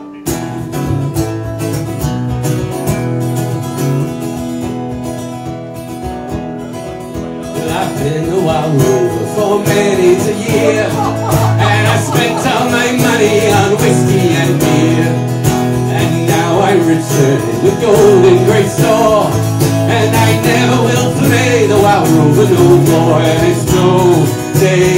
I've been a wild rover for many a year, and I spent all my money on whiskey and beer. And now I return with gold in great store, and I never will play the wild rover no more. And it's no, they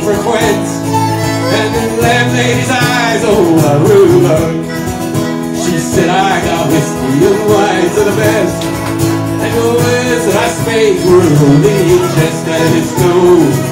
frequent, and the landlady's eyes, oh, a ruler. She said I got whiskey and wines to the best, and the words that I spake were only just, and it's no,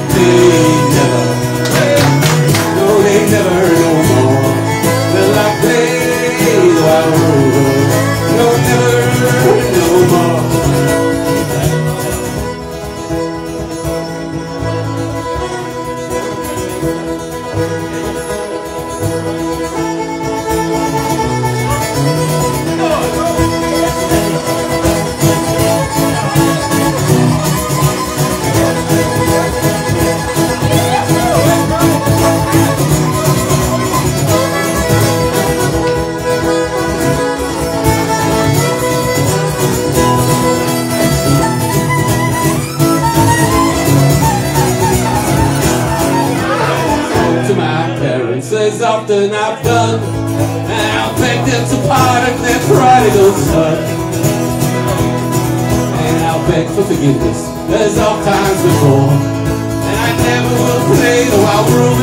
often I've done. And I'll beg them to pardon their prodigal son. And I'll beg for forgiveness. As oft times before And I never will play the wild room